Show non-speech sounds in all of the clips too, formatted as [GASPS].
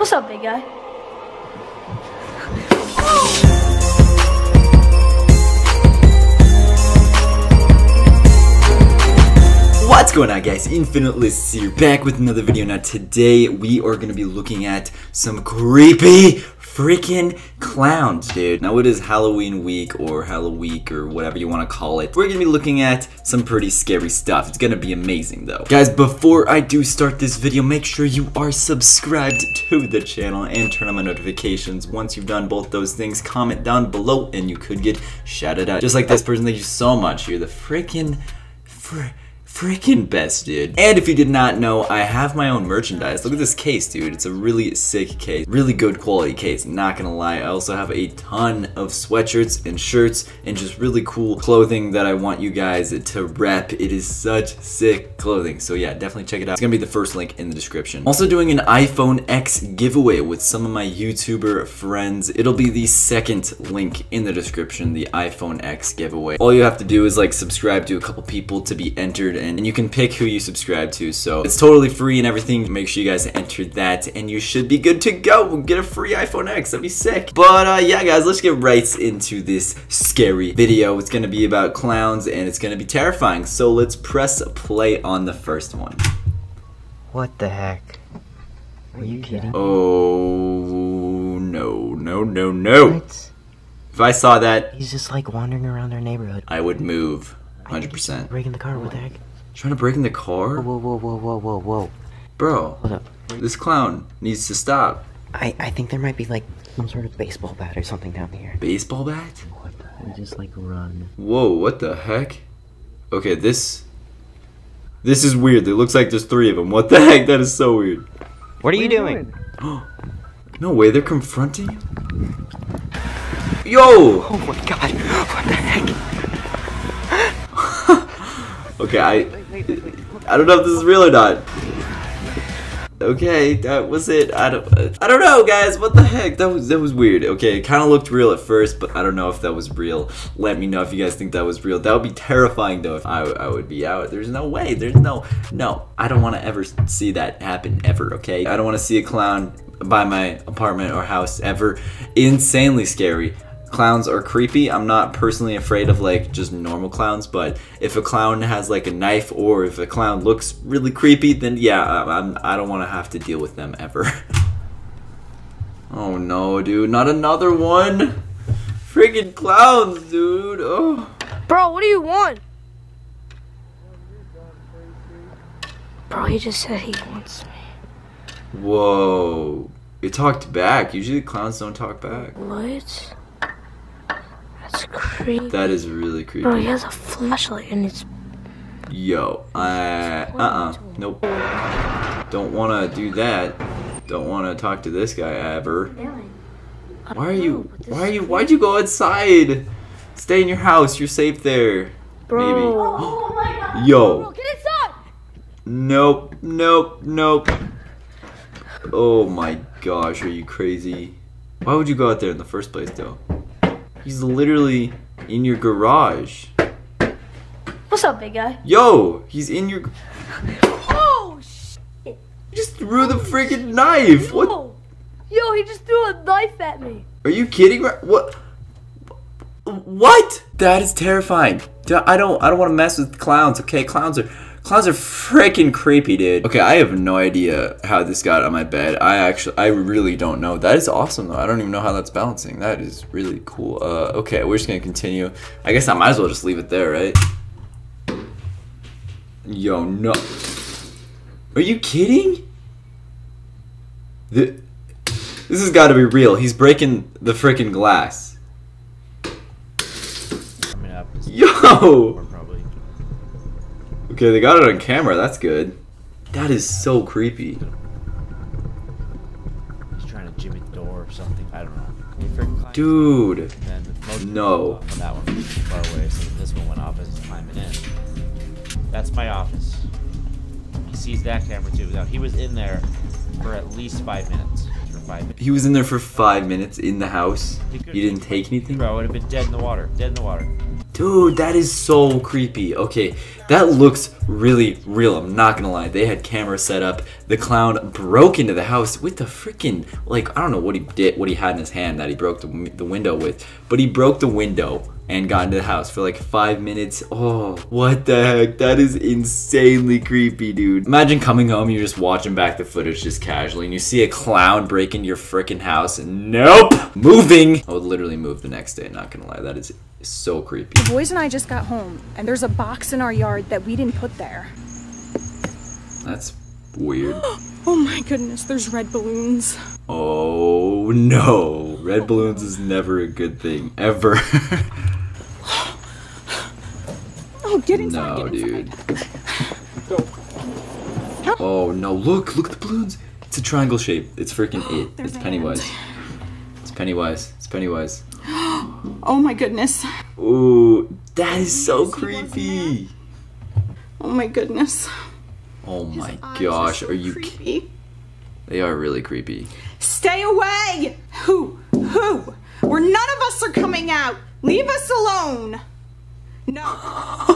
What's up, big guy? What's going on guys, Infinite Lists here, back with another video. Now today we are going to be looking at some creepy freaking clowns, dude. Now it is Halloween week or Halloween or whatever you want to call it. We're going to be looking at some pretty scary stuff. It's going to be amazing though. Guys, before I do start this video, make sure you are subscribed to the channel and turn on my notifications. Once you've done both those things, comment down below and you could get shouted out. Just like this person, thank you so much. You're the freaking... Fr freaking best, dude. And if you did not know, I have my own merchandise. Look at this case, dude. It's a really sick case. Really good quality case, not gonna lie. I also have a ton of sweatshirts and shirts and just really cool clothing that I want you guys to rep. It is such sick clothing. So yeah, definitely check it out. It's gonna be the first link in the description. Also doing an iPhone X giveaway with some of my YouTuber friends. It'll be the second link in the description, the iPhone X giveaway. All you have to do is like subscribe to a couple people to be entered and you can pick who you subscribe to. So it's totally free and everything. Make sure you guys enter that and you should be good to go. Get a free iPhone X. That'd be sick. But uh, yeah, guys, let's get right into this scary video. It's going to be about clowns and it's going to be terrifying. So let's press play on the first one. What the heck? Are you kidding? Oh, no, no, no, no. What? If I saw that, He's just like wandering around our neighborhood. I would move. I think he's 100%. Breaking the car. What the heck? Trying to break in the car? Whoa, whoa, whoa, whoa, whoa, whoa. Bro, Hold up. this clown needs to stop. I, I think there might be like some sort of baseball bat or something down here. Baseball bat? What the heck? Just like run. Whoa, what the heck? Okay, this... This is weird. It looks like there's three of them. What the heck? That is so weird. What are you doing? [GASPS] No way, they're confronting you? Yo! Oh my god. What the heck? [LAUGHS] Okay, I... I don't know if this is real or not. Okay, that was it. I don't, I don't know, guys. What the heck? That was that was weird. Okay, it kind of looked real at first, but I don't know if that was real. Let me know if you guys think that was real. That would be terrifying, though. If I I would be out. There's no way. There's no no. I don't want to ever see that happen ever. Okay, I don't want to see a clown by my apartment or house ever. Insanely scary. Clowns are creepy. I'm not personally afraid of like just normal clowns, but if a clown has like a knife or if a clown looks really creepy, then yeah, I- I'm, I don't want to have to deal with them ever. [LAUGHS] oh no, dude, not another one. Friggin' clowns, dude. Oh. Bro, what do you want? Bro, he just said he wants me. Whoa. You talked back. Usually clowns don't talk back. What? That's creepy. That is really creepy. Bro, he has a flashlight and it's. Yo, I uh-uh, nope. Don't want to do that. Don't want to talk to this guy ever. Why are you? Why are you? Why'd you go outside? Stay in your house. You're safe there. Bro. Maybe. Oh, [GASPS] oh Yo. Get inside! Nope. Nope. Nope. Oh my gosh, are you crazy? Why would you go out there in the first place, though? He's literally in your garage. What's up, big guy? Yo, he's in your. Oh, You just threw the oh, freaking knife. What? Yo! Yo, he just threw a knife at me. Are you kidding? What? What? That is terrifying. I don't. I don't want to mess with clowns. Okay, clowns are. Clowns are freaking creepy, dude. Okay, I have no idea how this got on my bed. I actually, I really don't know. That is awesome, though. I don't even know how that's balancing. That is really cool. Uh, okay, we're just gonna continue. I guess I might as well just leave it there, right? Yo, no. Are you kidding? The, this has got to be real. He's breaking the freaking glass. Yo! Okay, they got it on camera. That's good. That is so creepy. He's trying to jimmy the door or something. I don't know. He freaking climbs Dude. in, And then the motion No. that one was too far away, so this one went off as he's climbing in. That's my office. He sees that camera too. Now he was in there for at least five minutes. For five minutes. He was in there for five minutes in the house. He He didn't take anything? Bro, I would have been dead in the water. Dead in the water. Dude, that is so creepy. Okay, that looks really real. I'm not gonna lie. They had cameras set up. The clown broke into the house with the freaking like I don't know what he did, what he had in his hand that he broke the, the window with, but he broke the window and got into the house for like five minutes. Oh, what the heck? That is insanely creepy, dude. Imagine coming home, you're just watching back the footage just casually, and you see a clown break into your freaking house, and nope, moving. I would literally move the next day. Not gonna lie, that is so creepy. The boys and I just got home, and there's a box in our yard that we didn't put there. That's weird. [GASPS] Oh my goodness, there's red balloons. Oh no, red balloons is never a good thing ever. [GASPS] Oh, get inside, no, get inside. dude. Oh no, look, look at the balloons. It's a triangle shape. It's freaking [GASPS] it. There's It's an Pennywise. It's Pennywise. It's Pennywise. Oh my goodness. Ooh, that is so Yes, he was creepy. Oh my goodness. Oh my gosh, so are you? creepy. They are really creepy. Stay away! Who? Who? Where none of us are coming out! Leave us alone! No.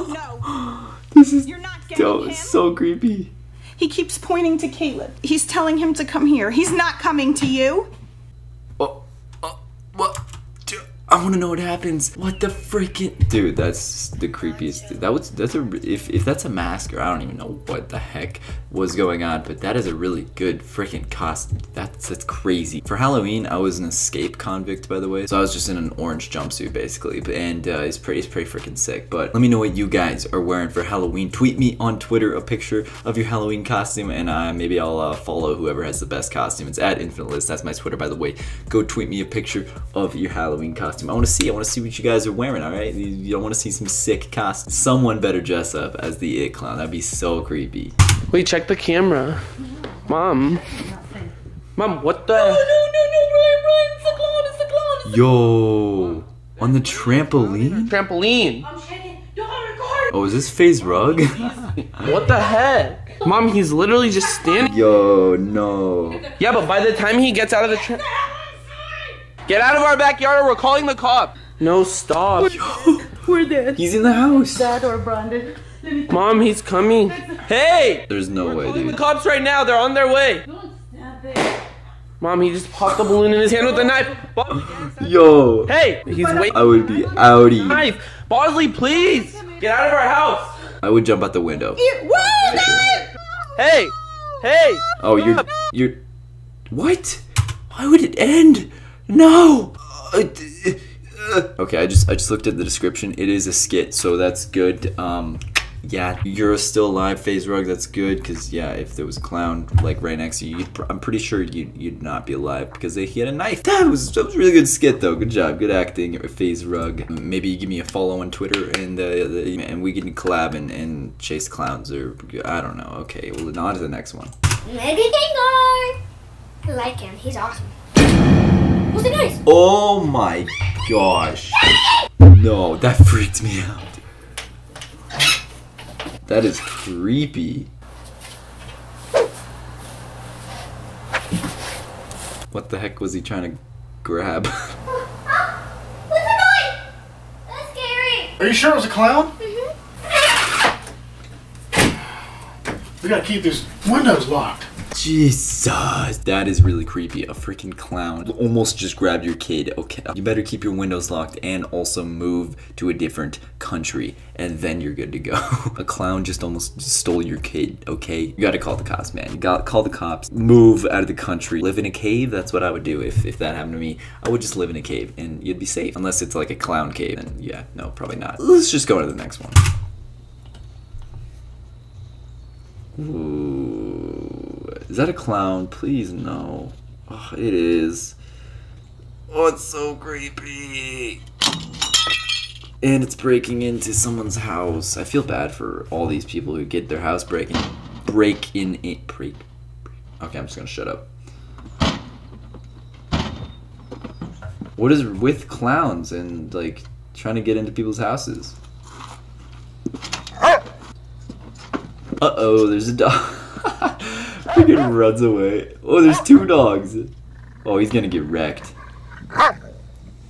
No. [GASPS] This is You're not getting so, him. so creepy. He keeps pointing to Caleb. He's telling him to come here. He's not coming to you. Oh, oh, what? Dude, I want to know what happens. What the freaking dude? That's the creepiest. That was that's a if if that's a mask or I don't even know what the heck was going on, but that is a really good freaking costume. That's that's crazy. For Halloween, I was an escape convict, by the way, so I was just in an orange jumpsuit basically, and uh, it's pretty it's pretty freaking sick. But let me know what you guys are wearing for Halloween. Tweet me on Twitter a picture of your Halloween costume, and uh, maybe I'll uh, follow whoever has the best costume. It's at Infinite List. That's my Twitter, by the way. Go tweet me a picture of your Halloween costume. I want to see. I want to see what you guys are wearing. All right, you, you want to see some sick costumes. Someone better dress up as the It Clown. That'd be so creepy. Wait, check the camera. Mom. Mom, what the? No, no, no, no, Ryan, Ryan, it's the clown, it's the clown, it's the Yo, on the trampoline. Trampoline. I'm shaking. Oh, is this FaZe Rug? [LAUGHS] What the heck? Mom, he's literally just standing. Yo, no. Yeah, but by the time he gets out of the tra- Get out of our backyard or we're calling the cop. No, stop. We're [LAUGHS] dead. He's in the house. Dad or Brandon. Mom, he's coming. Hey! There's no way, The dude. The cops right now, they're on their way. Don't stab it. Mom, he just popped the balloon in his hand with a knife. Yo, hey, he's waiting. I would be outie. Knife. Bosley, please get out of our house. I would jump out the window. Hey, hey. Oh, you're you're what? Why would it end? No. Uh, uh, Okay, I just I just looked at the description. It is a skit, so that's good. Um, yeah, you're still alive, FaZe Rug. That's good, cause yeah, if there was a clown like right next to you, you'd, pr- I'm pretty sure you'd you'd not be alive because they, he had a knife. [LAUGHS] That was that was a really good skit though. Good job, good acting, FaZe Rug. Maybe you give me a follow on Twitter and uh, the, and we can collab and, and chase clowns or I don't know. Okay, well on to the next one. Mega Gengar! I like him. He's awesome. What's the noise? Oh my gosh. No, that freaked me out. That is creepy. What the heck was he trying to grab? [LAUGHS] What's the noise? That's scary. Are you sure it was a clown? Mm-hmm. We gotta keep these windows locked. Jesus, that is really creepy. A freaking clown almost just grabbed your kid. Okay, you better keep your windows locked and also move to a different country, and then you're good to go. [LAUGHS] a clown just almost stole your kid. Okay, you gotta call the cops, man. You gotta call the cops. Move out of the country. Live in a cave. That's what I would do if if that happened to me. I would just live in a cave, and you'd be safe. Unless it's like a clown cave, and yeah, no, probably not. Let's just go to the next one. Ooh, is that a clown? Please no. Oh, it is. Oh, it's so creepy. And it's breaking into someone's house. I feel bad for all these people who get their house breaking, break in it, break. Okay, I'm just gonna shut up. What is with clowns and like trying to get into people's houses? Uh oh, there's a dog. [LAUGHS] Freaking runs away. Oh, there's two dogs. Oh, he's gonna get wrecked.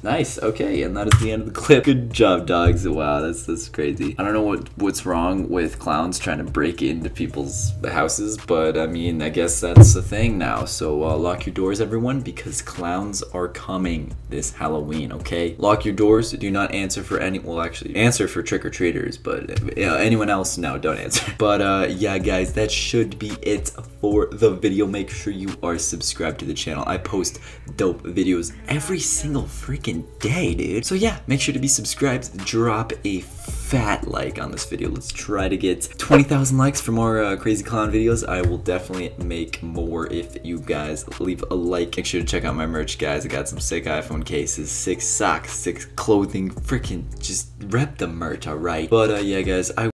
Nice. Okay, and that is the end of the clip. Good job, dogs. Wow, that's that's crazy. I don't know what what's wrong with clowns trying to break into people's houses, but I mean, I guess that's the thing now. So uh, lock your doors, everyone, because clowns are coming this Halloween. Okay, lock your doors. Do not answer for any. Well, actually, answer for trick or treaters, but uh, anyone else, no, don't answer. [LAUGHS] But uh, yeah, guys, that should be it for the video. Make sure you are subscribed to the channel. I post dope videos every single freaking day, dude. So yeah, make sure to be subscribed. Drop a fat like on this video. Let's try to get 20,000 likes for more uh, crazy clown videos. I will definitely make more if you guys leave a like. Make sure to check out my merch, guys. I got some sick iPhone cases, sick socks, sick clothing. Freaking just rep the merch, alright? But uh, yeah, guys, I